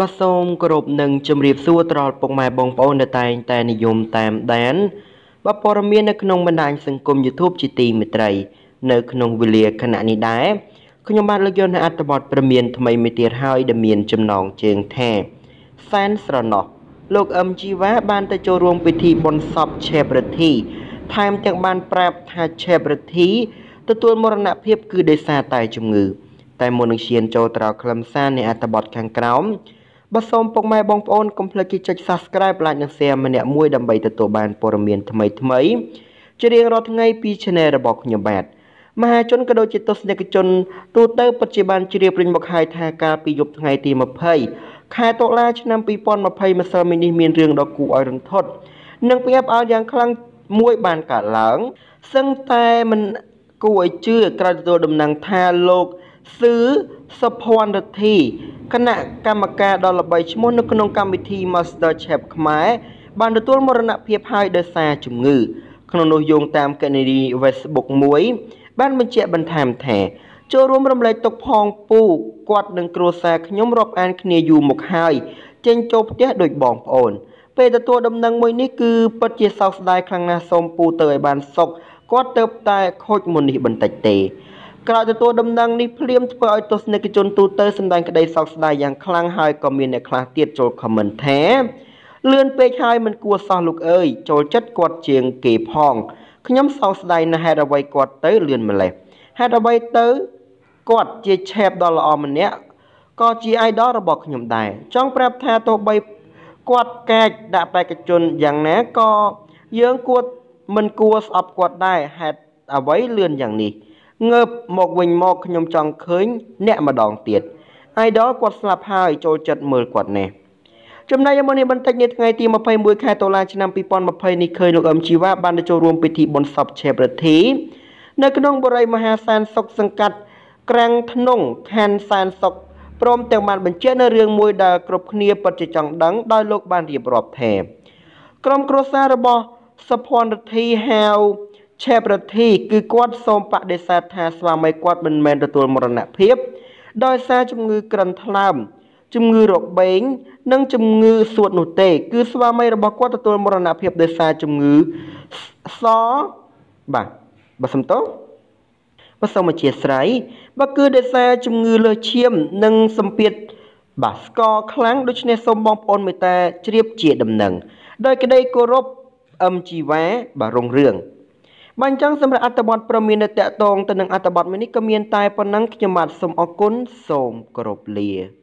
បាទសូមគោរពនិងជម្រាបសួរដល់ពុកម៉ែបងប្អូនដែលតែងតែនិយមតាមដានបាទព័ត៌មាននៅក្នុងបណ្ដាញសង្គម YouTube ជាទីមេត្រី នៅក្នុងវេលាខណៈនេះដែរខ្ញុំបាទលើកយកនៅអត្ថបទព្រមានថ្មីមួយទៀតហើយដែលមានចំណងជើងថាសែនស្រណោះលោកអឹមជីវ៉ាបានទៅចូលរួមពិធីបុណ្យសពឆេបរិទ្ធីថែមទាំងបានប្រាប់ថាឆេបរិទ្ធីទទួលមរណភាពគឺដោយសារតែជំងឺ តែមុននឹងឈានចូលត្រង់ខ្លឹមសារនៃអត្ថបទខាងក្រោម បាទសូមពុកម៉ែបងប្អូនកុំភ្លេចចុច Subscribe like និង Share ម្នាក់មួយដើម្បីទទួលបានព័ត៌មានថ្មីថ្មីជារៀងរាល់ថ្ងៃពី Channel របស់ខ្ញុំបាទមហាជនក៏ដូចជាទស្សនិកជនទូទៅពិតជាបានជ្រាបរិញមកហើយថាកាលពីយប់ថ្ងៃទី20ខែតុលាឆ្នាំ2020ម្សិលមិញនេះមានរឿងដ៏គួរឲ្យរន្ធត់និងផ្អែបអល់យ៉ាងខ្លាំងមួយបានកើតឡើងសឹងតែមិនគួរឲ្យជឿក្រោយទទួលដំណឹងថាលោកស៊ឺសុភ័ណ្ឌរិទ្ធី គណៈកម្មការដ៏ល្បីឈ្មោះនៅក្នុងកម្មវិធី Master Chef ខ្មែរបានទទួលមរណភាពហើយដោយសារជំងឺ ក្នុងនោះយោងតាមកណនី Facebook មួយ បានបញ្ជាក់បន្ថែមថាចូលរួមរំលែកទុកផងពូគាត់នឹងគ្រួសារខ្ញុំរាប់អានគ្នាយូរមកហើយចេញចូលផ្ទះដូចបងប្អូន ពេលទទួលដំណឹងមួយនេះគឺពិតជាសោកស្ដាយខ្លាំងណាស់សូមពូទៅឲ្យបានសុខគាត់ទៅតែខូចមុននេះបន្តិចទេ ក្រោយទទួលដំណឹងនេះភ្លាមធ្វើឲ្យទស្សនិកជនទូទៅសម្ដែងក្តីសោកស្ដាយយ៉ាងខ្លាំងហើយក៏មានអ្នកខ្លះទៀតចូលខមមិនថាលឿនពេកហើយមិនគួរសោះលោកអើយចូលចិត្តគាត់ជាងគេផងខ្ញុំសោកស្ដាយណាស់ហេតុអ្វីគាត់ទៅលឿនម្លេះហេតុអ្វីទៅគាត់ជាឆេបដ៏ល្អម្នាក់ក៏ជា idol របស់ខ្ញុំដែរចង់ប្រាប់ថាទោះបីគាត់កែកដាក់បេក្ខជនយ៉ាងណាក៏យើងគួរមិនគួរស្អប់គាត់ដែរហេតុអ្វីលឿនយ៉ាងនេះ ងើបមកវិញមកខ្ញុំចង់ឃើញអ្នកម្ដងទៀត idol គាត់ស្លាប់ហើយចូលចិត្តមើលគាត់ណែចំណែកមកនេះបន្តិចនាថ្ងៃទី21ខែតុលាឆ្នាំ2020នេះឃើញលោកអឹមជីវ៉ាបានទៅចូលរួមពិធីបុណ្យសពឆេបរធីនៅក្នុងបរិយាមហាសានសុកសង្កាត់ក្រាំងធ្នងខណ្ឌសានសុកព្រមទាំងបានបញ្ជាក់នៅរឿងមួយដែលគ្រប់គ្នាពិតជាចង់ដឹងដោយលោកបានរៀបរាប់ថាក្រុមគ្រួសាររបស់សុភ័ណ្ឌរិទ្ធីហៅ ឆេបរទ្ធីគឺគាត់សូមបដិសេធថាស្វាមីគាត់មិនមែនទទួលមរណភាព ដោយសារជំងឺក្រិនថ្លើមជំងឺរបេង និងជំងឺសួតនោះទេ គឺស្វាមីរបស់គាត់ទទួលមរណភាពដោយសារជំងឺសបាទបាទសំទោបាទសូមអធិស្ឋានបាទគឺដោយសារជំងឺលើឈាម និងសម្ពាធបាទស្ករខ្លាំងដូច្នេះសូមបងប្អូនមេត្តាជ្រាបជាដំណឹងដោយក្តីគោរពអឹមជីវ៉ាបាទរុងរឿង បាទអញ្ចឹងសម្រាប់អត្ថបទប្រមាននៅតកតងទៅនឹងអត្ថបទមួយនេះក៏មានតែប៉ុណ្ណឹងខ្ញុំបាទសូមអរគុណសូមគោរពលា